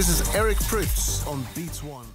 This is Eric Pritz on Beats One.